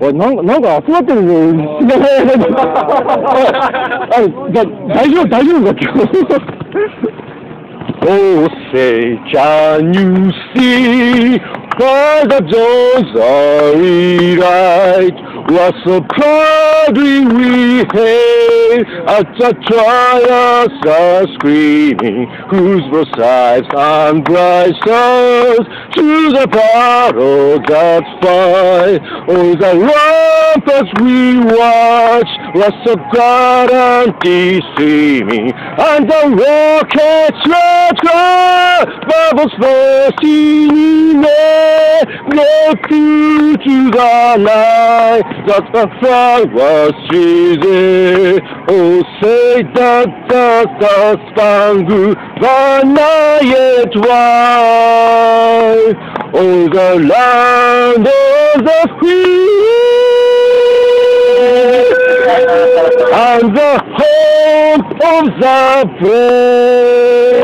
おい、なんか、なんか集まってるぞ。あ、だ、大丈夫、大丈夫か、今日。Oh, say, can you see why the doors are rewrite? What so party we hail at the trials are screaming, whose both sides and stars to the battle that fight. Oh, the ramparts we watch, lots of guarantee streaming, and the rockets red in air, blow through to the night that the fire was cheesy. Oh, say that the, the spangled banner yet wide. Oh, the land of the free and the home of the brave.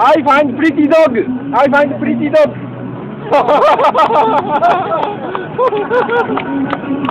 I find pretty dog. I find pretty dog.